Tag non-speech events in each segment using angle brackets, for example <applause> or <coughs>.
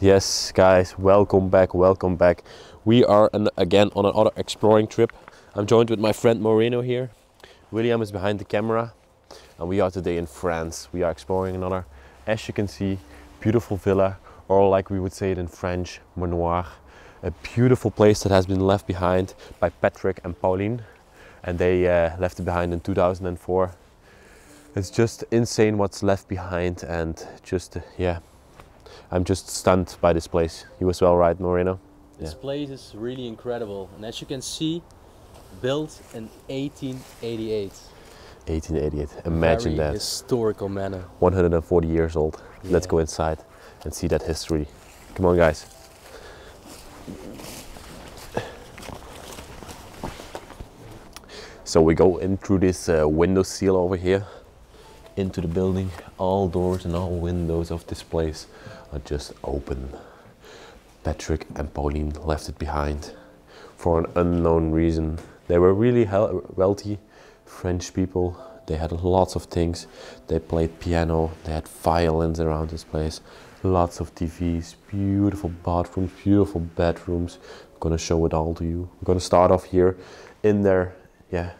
Yes, guys, welcome back, welcome back. We are an, again on another exploring trip. I'm joined with my friend Moreno here. William is behind the camera, and we are today in France. We are exploring another, as you can see, beautiful villa, or like we would say it in French, manoir. A beautiful place that has been left behind by Patrick and Pauline, and they uh, left it behind in 2004. It's just insane what's left behind, and just uh, yeah, I'm just stunned by this place. You as well, right, Moreno? This Yeah. place is really incredible, and as you can see, built in 1888. 1888. Imagine Very that. historical manner. 140 years old. Let's go inside and see that history. Come on, guys. So we go in through this uh, window seal over here into the building. All doors and all windows of this place are just open. Patrick and Pauline left it behind for an unknown reason. They were really wealthy French people. They had lots of things. They played piano. They had violins around this place. Lots of TVs, beautiful bathrooms, beautiful bedrooms. I'm gonna show it all to you. I'm gonna start off here in their yeah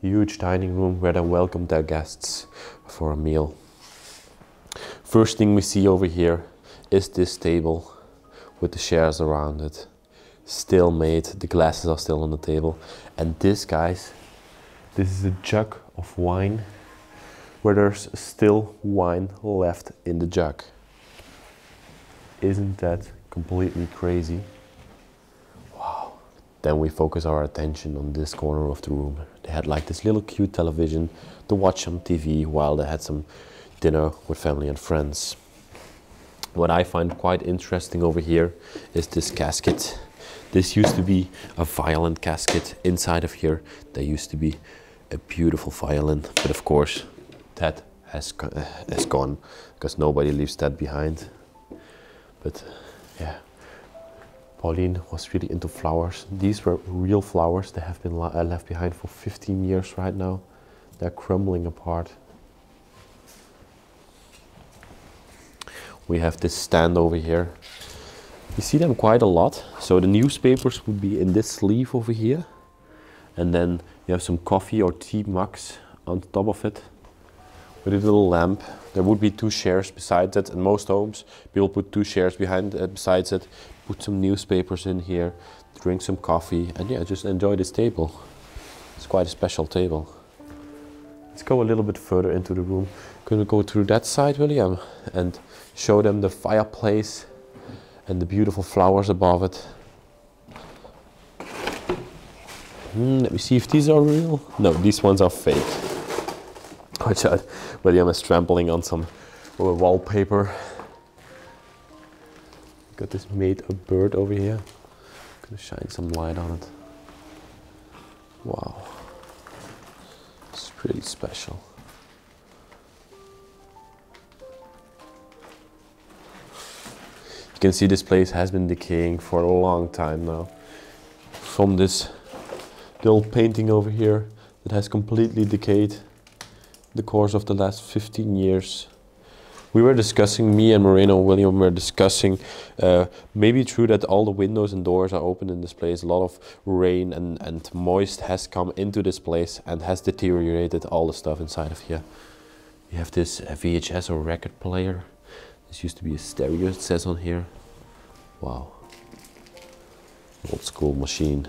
huge dining room where they welcomed their guests for a meal. First thing we see over here is this table with the chairs around it. Still made, the glasses are still on the table. And this, guys, this is a jug of wine where there's still wine left in the jug. Isn't that completely crazy? Wow. Then we focus our attention on this corner of the room. They had like this little cute television to watch some TV while they had some dinner with family and friends. What I find quite interesting over here is this casket. This used to be a violin casket. Inside of here, there used to be a beautiful violin, but of course, that has uh, has gone because nobody leaves that behind. But yeah, Pauline was really into flowers. These were real flowers. They have been uh, left behind for 15 years right now. They're crumbling apart. We have this stand over here. You see them quite a lot. So the newspapers would be in this sleeve over here. And then you have some coffee or tea mugs on top of it with a little lamp. There would be two chairs beside it. In most homes, people put two chairs behind uh, besides it, put some newspapers in here, drink some coffee, and yeah, just enjoy this table. It's quite a special table. Let's go a little bit further into the room. Gonna go through that side, William, and show them the fireplace and the beautiful flowers above it. Hmm, let me see if these are real. No, these ones are fake. Watch out, William is trampling on some uh, wallpaper. Got this made up bird over here. Gonna shine some light on it. Wow. It's pretty special. You can see this place has been decaying for a long time now. From this little painting over here that has completely decayed the course of the last 15 years. We were discussing, me and Moreno and William were discussing, uh, maybe true that all the windows and doors are open in this place. A lot of rain and, and moist has come into this place and has deteriorated all the stuff inside of here. You have this VHS or record player. This used to be a stereo, it says on here. Wow. Old school machine.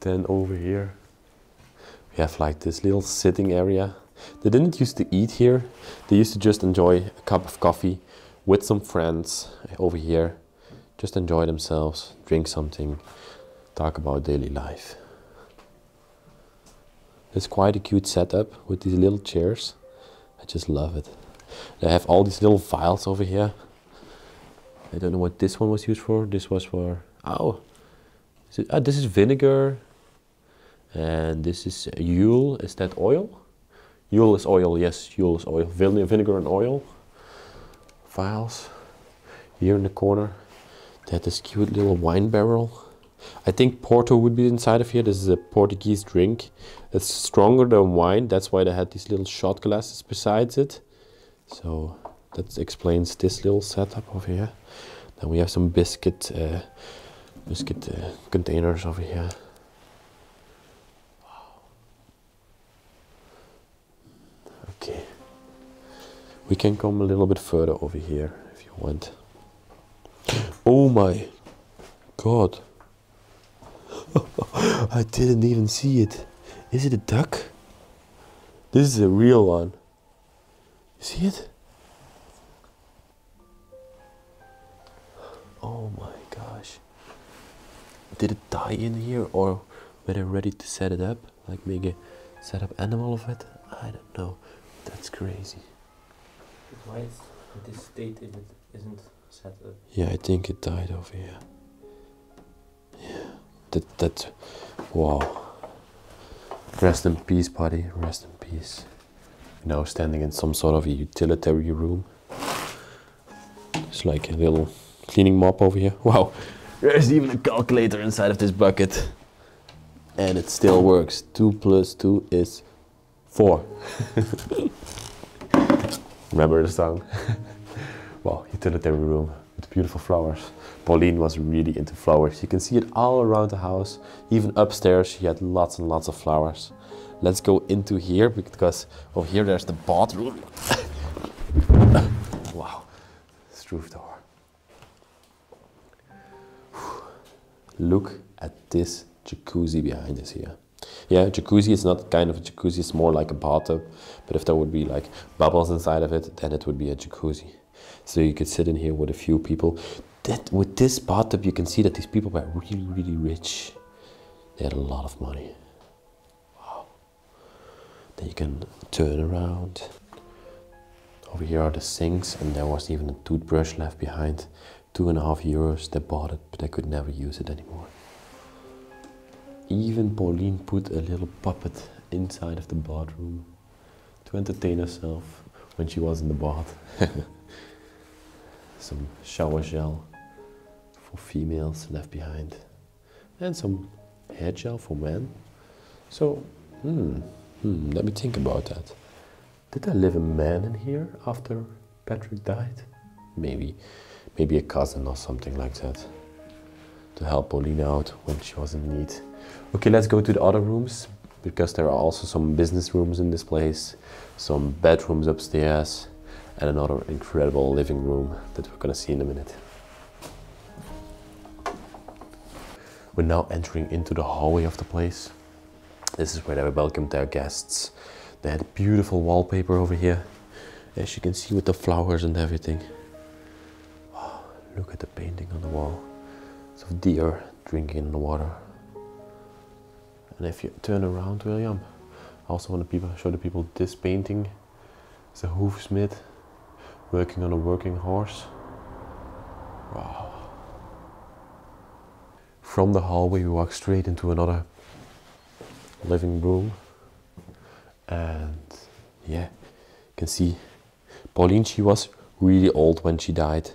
Then over here, we have like this little sitting area. They didn't used to eat here. They used to just enjoy a cup of coffee with some friends over here. Just enjoy themselves, drink something, talk about daily life. It's quite a cute setup with these little chairs. I just love it. They have all these little vials over here. I don't know what this one was used for. This was for oh, is it, ah, this is vinegar, and this is Yule. Is that oil? Yule is oil. Yes, Yule is oil. Vine- vinegar and oil. Vials. Here in the corner, they had this cute little wine barrel. I think Porto would be inside of here. This is a Portuguese drink. It's stronger than wine. That's why they had these little shot glasses besides it. So that explains this little setup over here. Then we have some biscuit, uh, biscuit uh, containers over here. Wow. Okay. We can come a little bit further over here if you want. Oh my god. <laughs> I didn't even see it. Is it a duck? This is a real one. You see it? Oh my gosh. Did it die in here or were they ready to set it up? Like make a set up animal of it? I don't know. That's crazy. Why is this state if it isn't set up? Yeah, I think it died over here. That that wow. Rest in peace, buddy. Rest in peace. Now standing in some sort of a utilitarian room. It's like a little cleaning mop over here. <laughs> Wow. There's even a calculator inside of this bucket. And it still works. Two plus two is four. <laughs> Remember the song? <laughs> well, utilitarian room with beautiful flowers. Pauline was really into flowers. You can see it all around the house. Even upstairs, she had lots and lots of flowers. Let's go into here because over here there's the bathroom. <coughs> wow, it's roof door. Look at this jacuzzi behind us here. Yeah, jacuzzi is not kind of a jacuzzi, it's more like a bathtub. But if there would be like bubbles inside of it, then it would be a jacuzzi. So you could sit in here with a few people. That with this bathtub, you can see that these people were really, really rich. They had a lot of money. Wow. Then you can turn around. Over here are the sinks, and there was even a toothbrush left behind. Two and a half euros. They bought it, but they could never use it anymore. Even Pauline put a little puppet inside of the bathroom to entertain herself when she was in the bath. <laughs> some shower gel for females left behind, and some hair gel for men. So, hmm, hmm, let me think about that. Did there live a man in here after Patrick died? Maybe, maybe a cousin or something like that to help Pauline out when she was in need. Okay, let's go to the other rooms because there are also some business rooms in this place, some bedrooms upstairs, and another incredible living room that we're gonna see in a minute. We're now entering into the hallway of the place. This is where they welcomed their guests. They had beautiful wallpaper over here, as you can see with the flowers and everything. Wow, look at the painting on the wall. It's of deer drinking in the water. And if you turn around, William, I also want to show the people this painting. It's a hoofsmith working on a working horse. Wow. From the hallway, we walk straight into another living room. And yeah, you can see Pauline, she was really old when she died.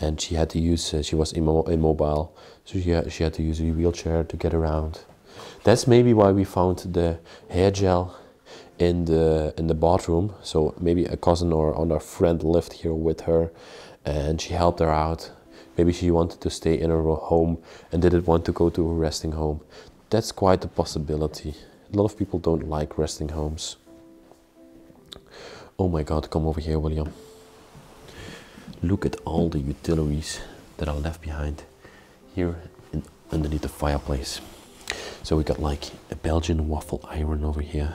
And she had to use, uh, she was immo immobile. So she she had to use a wheelchair to get around. That's maybe why we found the hair gel in the in the bathroom. So maybe a cousin or another friend lived here with her, and she helped her out. Maybe she wanted to stay in her home and didn't want to go to a resting home. That's quite a possibility. A lot of people don't like resting homes. Oh my God! Come over here, William. Look at all the utilities that are left behind here in, underneath the fireplace. So we got like a Belgian waffle iron over here.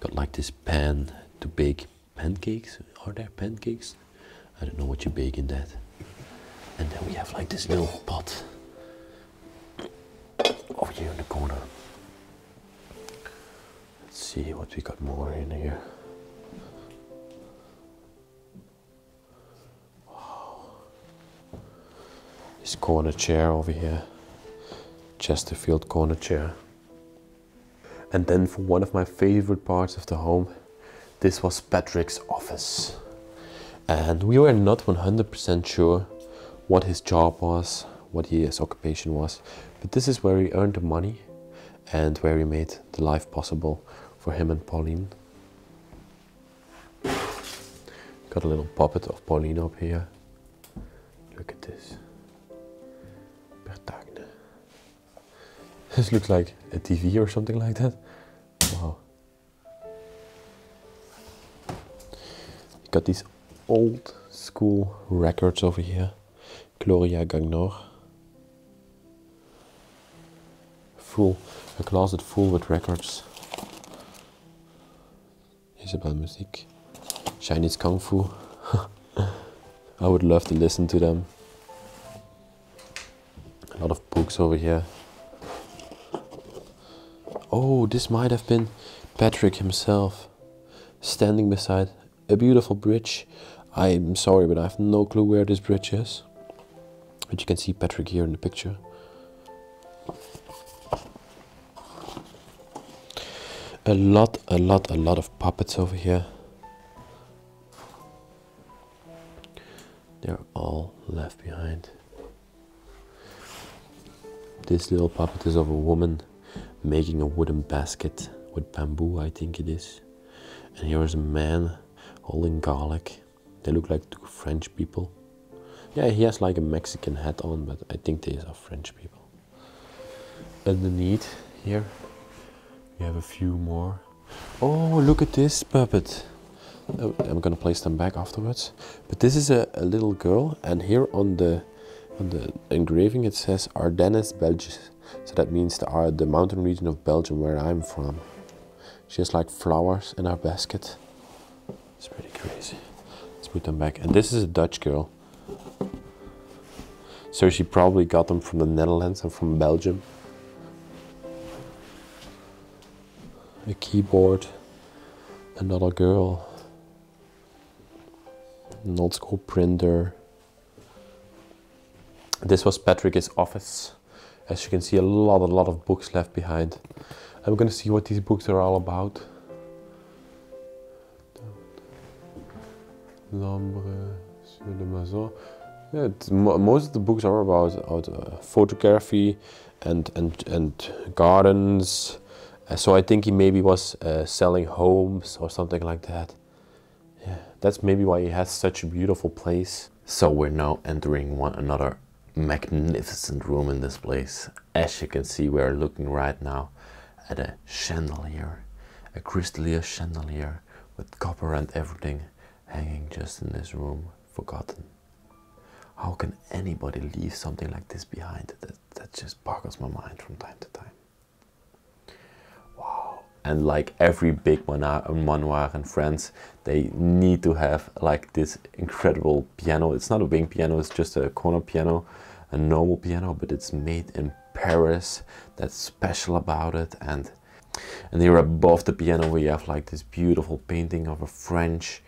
Got like this pan to bake pancakes. Are there pancakes? I don't know what you bake in that. And then we have like this little pot over here in the corner. Let's see what we got more in here. Wow. This corner chair over here. Chesterfield corner chair. And then for one of my favorite parts of the home, this was Patrick's office. And we were not 100% sure what his job was, what his occupation was. But this is where he earned the money and where he made the life possible for him and Pauline. Got a little puppet of Pauline up here. Look at this. <laughs> This looks like a TV or something like that. Wow. Got these old school records over here. Gloria Gaynor. Full, a closet full with records. Isabel Music. Chinese Kung Fu. <laughs> I would love to listen to them. A lot of books over here. Oh, this might have been Patrick himself standing beside a beautiful bridge. I'm sorry, but I have no clue where this bridge is. But you can see Patrick here in the picture. A lot, a lot, a lot of puppets over here. They're all left behind. This little puppet is of a woman making a wooden basket with bamboo, I think it is. And here is a man holding garlic. They look like two French people. Yeah, he has like a Mexican hat on, but I think these are French people. Underneath here, we have a few more. Oh, look at this puppet. Oh, I'm gonna place them back afterwards. But this is a, a little girl, and here on the on the engraving it says Ardennes, Belgium. So that means the the mountain region of Belgium where I'm from. She has like flowers in her basket. It's pretty crazy. Let's put them back. And this is a Dutch girl. So she probably got them from the Netherlands and from Belgium. A keyboard. Another girl. An old school printer. This was Patrick's office. As you can see, a lot, a lot of books left behind. I'm gonna see what these books are all about. L'ombre sur le maison. Yeah, most of the books are about, about uh, photography and and and gardens. Uh, so I think he maybe was uh, selling homes or something like that. Yeah, that's maybe why he has such a beautiful place. So we're now entering one another magnificent room in this place. As you can see, we are looking right now at a chandelier, a crystallier chandelier with copper and everything hanging just in this room, forgotten. How can anybody leave something like this behind? That, that just boggles my mind from time to time. And like every big manoir, manoir in France, they need to have like this incredible piano. It's not a wing piano, it's just a corner piano, a normal piano, but it's made in Paris. That's special about it. And and here above the piano we have like this beautiful painting of a French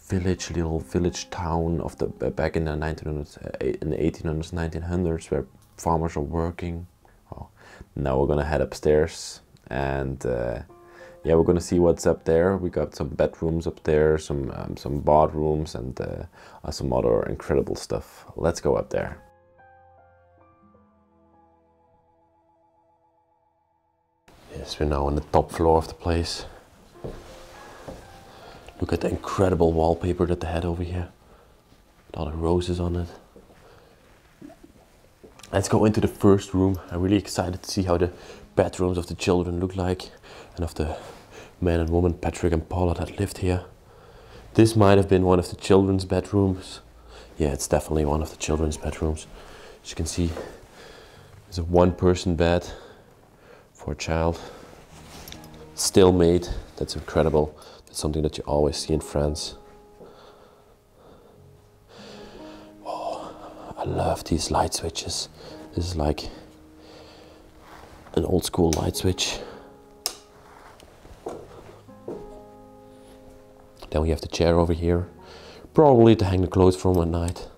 village, little village town of the back in the 1900s, uh, in the 1800s, 1900s, where farmers are working. Well, now we're gonna head upstairs, and uh, yeah, we're gonna see what's up there. We got some bedrooms up there, some um, some bathrooms, and uh, some other incredible stuff. Let's go up there. Yes, we're now on the top floor of the place. Look at the incredible wallpaper that they had over here. With all the roses on it. Let's go into the first room. I'm really excited to see how the bedrooms of the children look like and of the man and woman, Patrick and Paula, that lived here. This might have been one of the children's bedrooms. Yeah, it's definitely one of the children's bedrooms. As you can see, it's a one person bed for a child. Still made, that's incredible. That's something that you always see in France. Oh, I love these light switches. This is like an old school light switch. Then we have the chair over here, probably to hang the clothes from at night.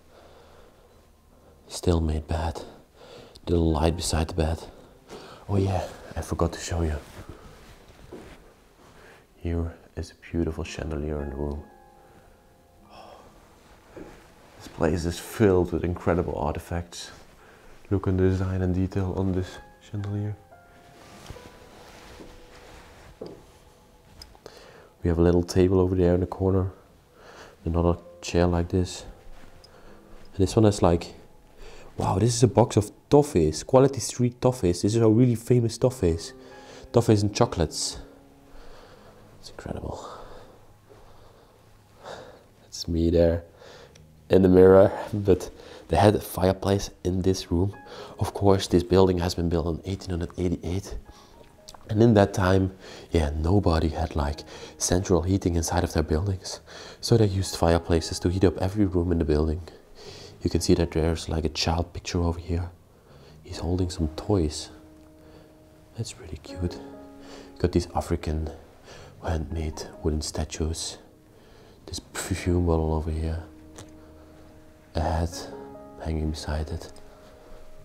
Still made bed. The light beside the bed. Oh yeah, I forgot to show you. Here is a beautiful chandelier in the room. This place is filled with incredible artifacts. Look on the design and detail on this chandelier. We have a little table over there in the corner. Another chair like this. And this one is like, wow, this is a box of toffees, quality street toffees. This is a really famous toffees. Toffees and chocolates. It's incredible. It's me there in the mirror, <laughs> but they had a fireplace in this room. Of course, this building has been built in 1888. And in that time, yeah, nobody had like central heating inside of their buildings. So they used fireplaces to heat up every room in the building. You can see that there's like a child picture over here. He's holding some toys. That's really cute. Got these African handmade wooden statues. This perfume bottle over here. A hat hanging beside it.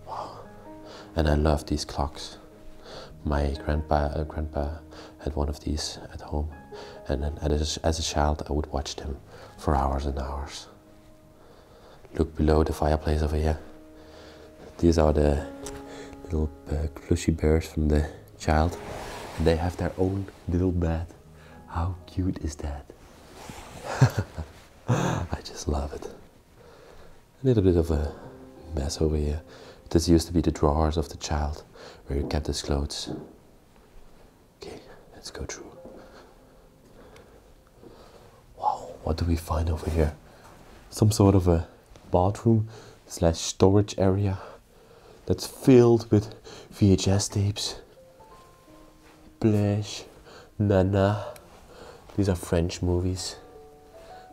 Wow. And I love these clocks. My grandpa, uh, grandpa had one of these at home, and as, as a child, I would watch them for hours and hours. Look below the fireplace over here. These are the little uh, plushy bears from the child, and they have their own little bed. How cute is that? <laughs> I just love it. A little bit of a mess over here. This used to be the drawers of the child where he kept his clothes. Okay, let's go through. Wow, what do we find over here? Some sort of a bathroom slash storage area that's filled with VHS tapes. Blash, Nana. These are French movies.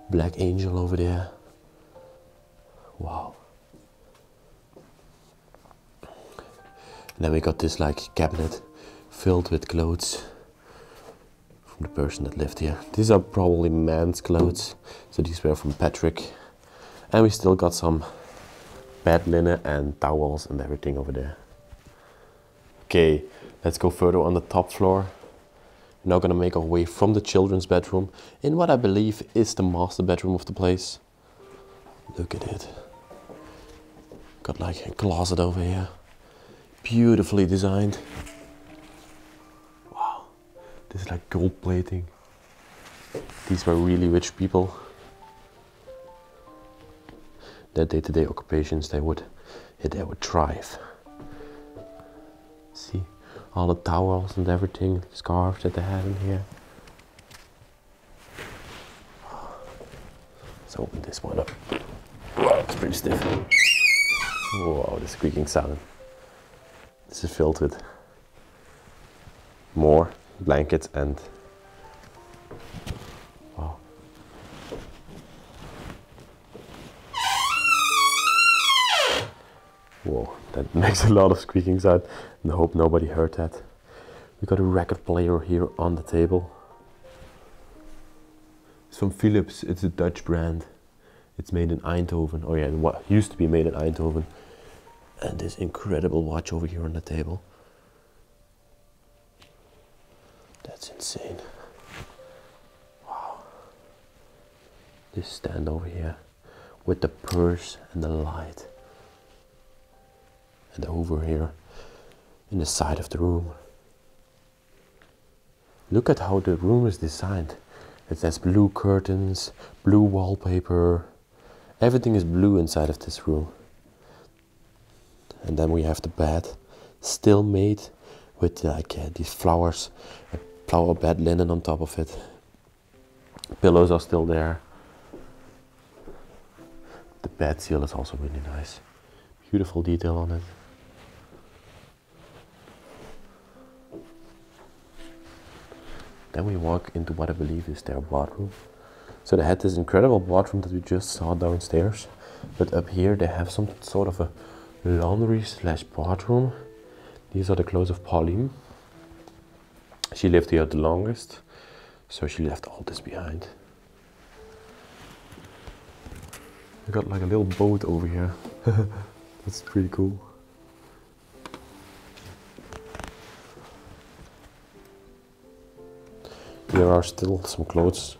Black Angel over there. Wow. And then we got this like cabinet filled with clothes from the person that lived here. These are probably man's clothes, so these were from Patrick. And we still got some bed linen and towels and everything over there. Okay, let's go further on the top floor. We're now gonna make our way from the children's bedroom in what I believe is the master bedroom of the place. Look at it. Got like a closet over here beautifully designed. Wow, this is like gold plating. These were really rich people. Their day-to-day occupations, they would, yeah, they would thrive. See, all the towels and everything, scarves that they had in here. Let's open this one up. Wow, it's pretty stiff. Whoa, the squeaking sound. This is filled with more blankets and wow. Whoa, that <laughs> makes a lot of squeaking sound and I hope nobody heard that. We got a record player here on the table. It's from Philips, it's a Dutch brand. It's made in Eindhoven, oh yeah, what used to be made in Eindhoven and this incredible watch over here on the table. That's insane. Wow. This stand over here with the purse and the light. And over here in the side of the room. Look at how the room is designed. It has blue curtains, blue wallpaper. Everything is blue inside of this room and then we have the bed still made with like uh, these flowers a flower bed linen on top of it. Pillows are still there. The bed seal is also really nice. Beautiful detail on it. Then we walk into what I believe is their bathroom so they had this incredible bathroom that we just saw downstairs but up here they have some sort of a laundry slash bathroom. These are the clothes of Pauline. She lived here the longest, so she left all this behind. I got like a little boat over here. <laughs> That's pretty cool. There are still some clothes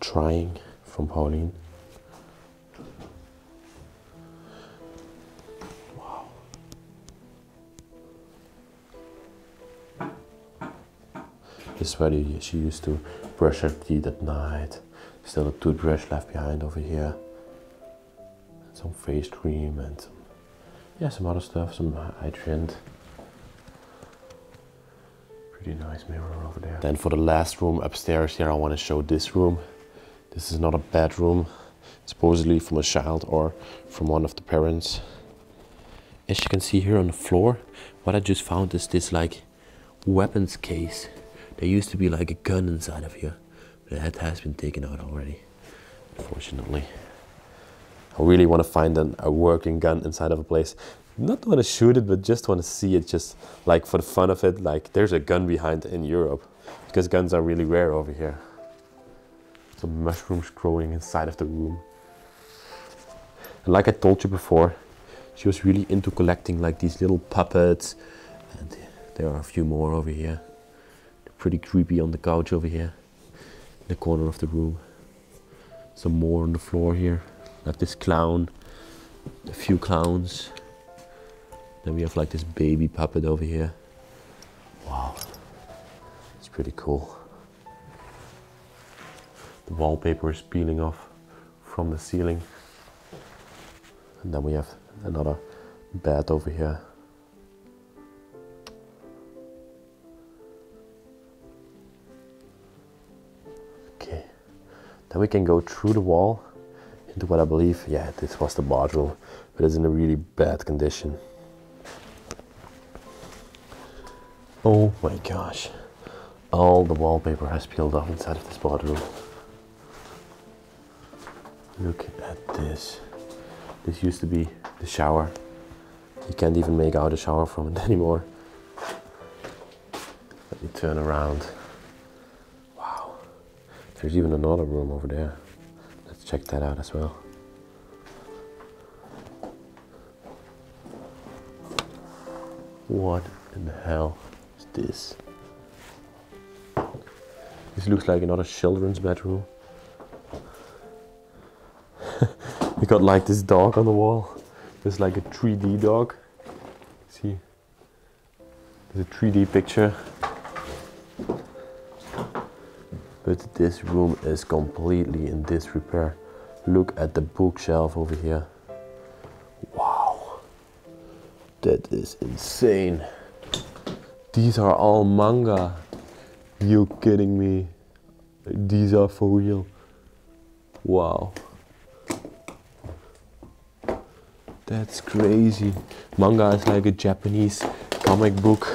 drying from Pauline. Is she used to brush her teeth at night. Still a toothbrush left behind over here. Some face cream and some, yeah, some other stuff, some hydrant. Pretty nice mirror over there. Then for the last room upstairs here, I want to show this room. This is not a bedroom, supposedly from a child or from one of the parents. As you can see here on the floor, what I just found is this like weapons case. There used to be like a gun inside of here. but That has been taken out already, unfortunately. I really want to find an, a working gun inside of a place. Not want to shoot it, but just want to see it, just like for the fun of it. Like there's a gun behind in Europe, because guns are really rare over here. Some mushrooms growing inside of the room. And like I told you before, she was really into collecting like these little puppets, and there are a few more over here. Pretty creepy on the couch over here, in the corner of the room. Some more on the floor here, like this clown, a few clowns. Then we have like this baby puppet over here. Wow, it's pretty cool. The wallpaper is peeling off from the ceiling. And then we have another bed over here. Then we can go through the wall into what I believe, yeah, this was the bathroom, but it's in a really bad condition. Oh my gosh, all the wallpaper has peeled off inside of this bathroom. Look at this. This used to be the shower. You can't even make out a shower from it <laughs> anymore. Let me turn around. There's even another room over there. Let's check that out as well. What in the hell is this? This looks like another children's bedroom. <laughs> we got like this dog on the wall. There's like a 3D dog. See? There's a 3D picture. But this room is completely in disrepair. Look at the bookshelf over here. Wow. That is insane. These are all manga. You kidding me? These are for real. Wow. That's crazy. Manga is like a Japanese comic book.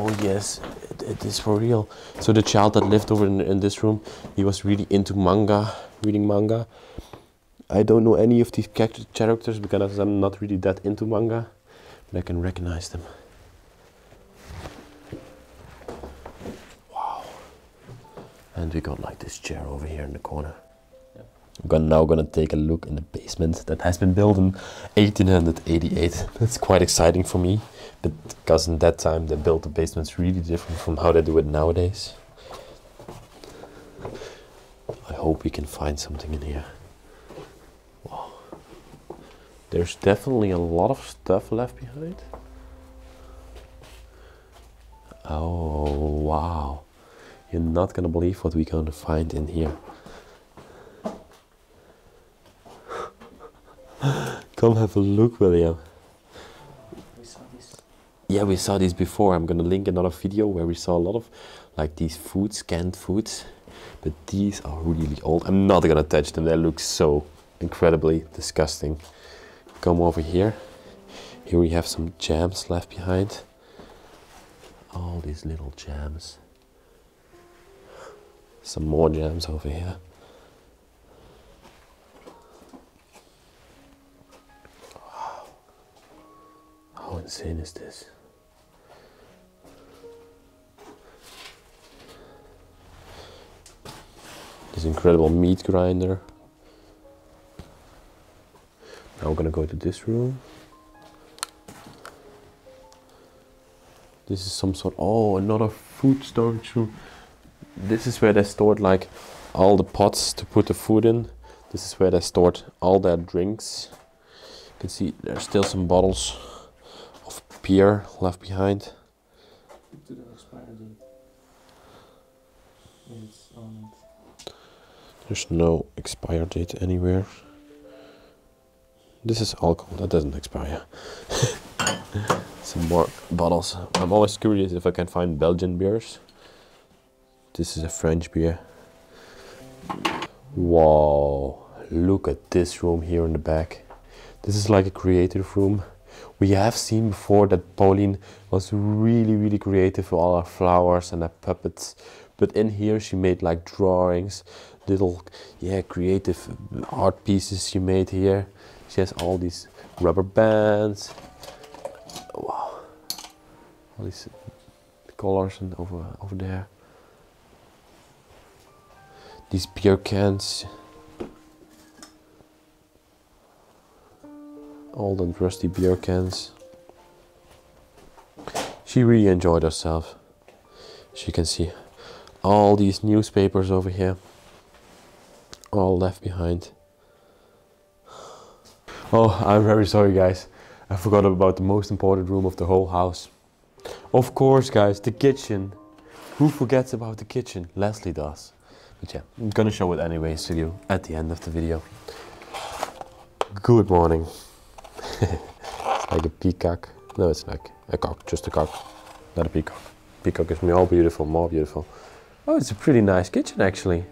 Oh yes, it, it is for real. So the child that lived over in, in this room, he was really into manga, reading manga. I don't know any of these characters because I'm not really that into manga, but I can recognize them. Wow. And we got like this chair over here in the corner. I'm now gonna take a look in the basement that has been built in 1888. That's quite exciting for me, but because in that time they built the basements really different from how they do it nowadays. I hope we can find something in here. Wow. There's definitely a lot of stuff left behind. Oh wow. You're not gonna believe what we're gonna find in here. Come have a look, William. We saw this. Yeah, we saw this before. I'm gonna link another video where we saw a lot of like these foods, canned foods. But these are really old. I'm not gonna touch them. They look so incredibly disgusting. Come over here. Here we have some jams left behind. All these little jams. Some more jams over here. How insane is this? This incredible meat grinder. Now we're gonna go to this room. This is some sort. Oh, another food storage room. This is where they stored like all the pots to put the food in. This is where they stored all their drinks. You can see there's still some bottles Pierre left behind. There's no expire date anywhere. This is alcohol, that doesn't expire. <laughs> Some more bottles. I'm always curious if I can find Belgian beers. This is a French beer. Wow, look at this room here in the back. This is like a creative room. We have seen before that Pauline was really, really creative with all her flowers and her puppets. But in here she made like drawings, little, yeah, creative art pieces she made here. She has all these rubber bands. Wow. All these colors and over over there. These beer cans. All the rusty beer cans. She really enjoyed herself. As you can see, all these newspapers over here, all left behind. Oh, I'm very sorry, guys. I forgot about the most important room of the whole house. Of course, guys, the kitchen. Who forgets about the kitchen? Leslie does. But yeah, I'm gonna show it anyways to you at the end of the video. Good morning. It's <laughs> like a peacock. No, it's like a cock, just a cock, not a peacock. Peacock is more beautiful, more beautiful. Oh, it's a pretty nice kitchen actually.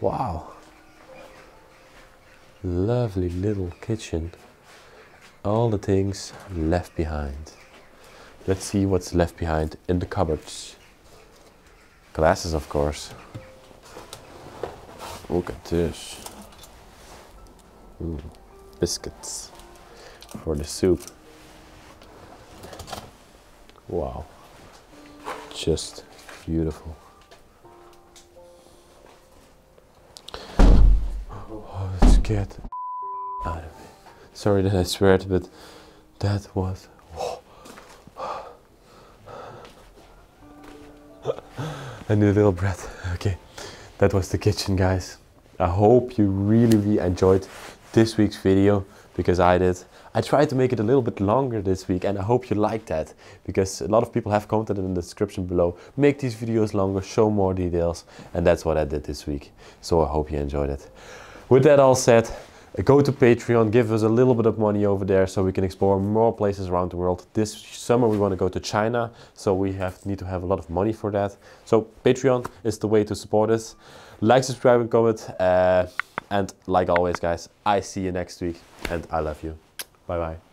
Wow. Lovely little kitchen. All the things left behind. Let's see what's left behind in the cupboards. Glasses, of course. Look at this. Mm, biscuits for the soup. Wow. Just beautiful. Oh, scared out of me. Sorry that I swear it, but that was. I need a little breath. Okay, that was the kitchen, guys. I hope you really, really enjoyed this week's video because I did. I tried to make it a little bit longer this week and I hope you like that because a lot of people have commented in the description below. Make these videos longer, show more details and that's what I did this week. So I hope you enjoyed it. With that all said, go to Patreon, give us a little bit of money over there so we can explore more places around the world. This summer we want to go to China, so we have need to have a lot of money for that. So Patreon is the way to support us. Like, subscribe and comment. Uh, and like always guys, I see you next week and I love you. 拜拜。